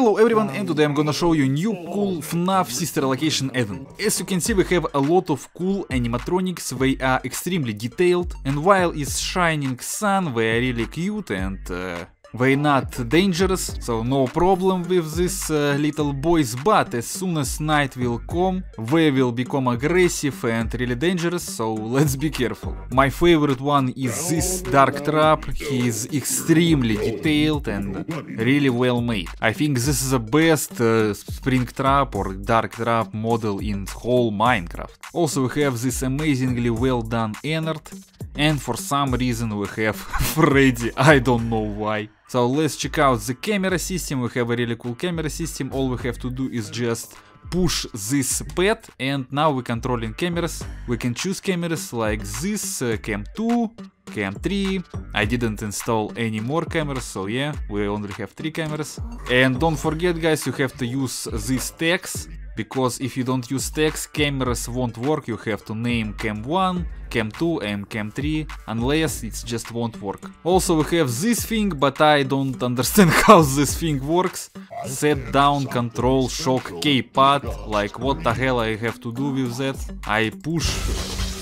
Hello everyone and today I'm gonna show you new cool FNAF sister location add-on. As you can see we have a lot of cool animatronics, they are extremely detailed and while it's shining sun they are really cute and uh, they are not dangerous, so no problem with these uh, little boys, but as soon as night will come, they will become aggressive and really dangerous, so let's be careful. My favorite one is this Dark Trap, he is extremely detailed and really well made. I think this is the best uh, Spring Trap or Dark Trap model in whole Minecraft. Also we have this amazingly well done Ennard, and for some reason we have Freddy, I don't know why. So let's check out the camera system, we have a really cool camera system, all we have to do is just push this pad and now we're controlling cameras. We can choose cameras like this, uh, cam 2, cam 3. I didn't install any more cameras, so yeah, we only have 3 cameras. And don't forget guys, you have to use these tags because if you don't use tags, cameras won't work, you have to name cam 1, cam 2 and cam 3, unless it just won't work. Also we have this thing, but I don't understand how this thing works. Set down control shock K pad, like what the hell I have to do with that? I push...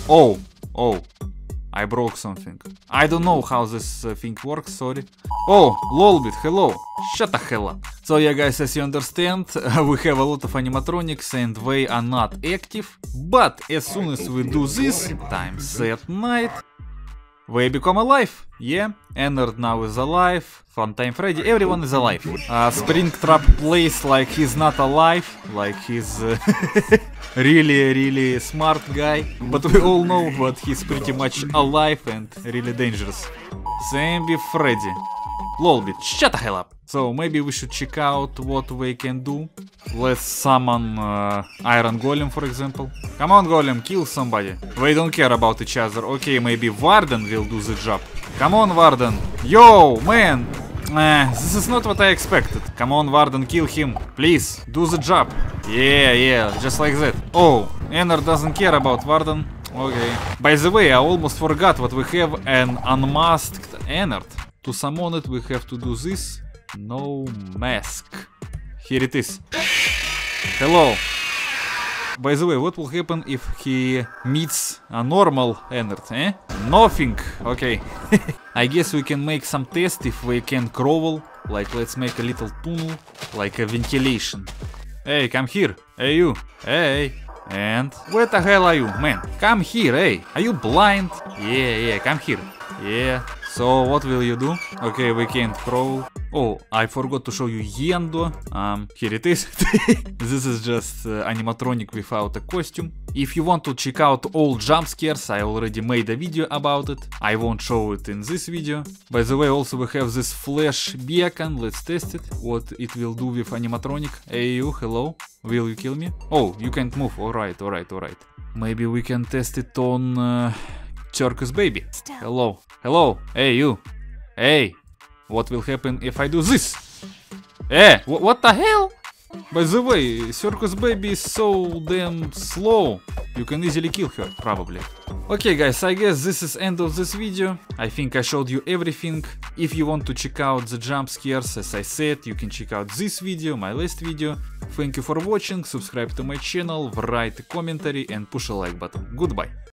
Oh, oh, I broke something. I don't know how this uh, thing works, sorry. Oh, lolbit, hello. Shut the hell up. So yeah guys, as you understand, we have a lot of animatronics and they are not active. But as soon as we do this, time set night, they become alive. Yeah, Ennard now is alive, Funtime Freddy, everyone is alive. Uh, Springtrap plays like he's not alive, like he's uh, really, really smart guy. But we all know that he's pretty much alive and really dangerous. Same with Freddy. Lolbit, shut the hell up. So maybe we should check out what we can do. Let's summon uh, Iron Golem for example. Come on Golem, kill somebody. They don't care about each other. Okay, maybe Varden will do the job. Come on Varden. Yo, man. Uh, this is not what I expected. Come on Varden, kill him. Please, do the job. Yeah, yeah, just like that. Oh, Ennard doesn't care about Varden. Okay. By the way, I almost forgot what we have an unmasked Ennard. To summon it, we have to do this. No mask. Here it is. Hello. By the way, what will happen if he meets a normal Ennard, eh? Nothing. Okay. I guess we can make some test if we can crawl. Like, let's make a little tunnel, like a ventilation. Hey, come here. Hey, you. Hey. And where the hell are you, man? Come here, hey. Are you blind? Yeah, yeah, come here. Yeah. So what will you do? Okay, we can't crawl. Oh, I forgot to show you Yenndo. Um, here it is. this is just uh, animatronic without a costume. If you want to check out all jump scares, I already made a video about it. I won't show it in this video. By the way, also we have this flash beacon. Let's test it. What it will do with animatronic. Hey you, hello. Will you kill me? Oh, you can't move. Alright, alright, alright. Maybe we can test it on... Uh, Circus Baby. Hello. Hello. Hey, you. Hey. What will happen if I do this? Eh, wh what the hell? By the way, Circus Baby is so damn slow. You can easily kill her, probably. Okay guys, I guess this is end of this video. I think I showed you everything. If you want to check out the jump scares, as I said, you can check out this video, my last video. Thank you for watching, subscribe to my channel, write a commentary and push a like button. Goodbye.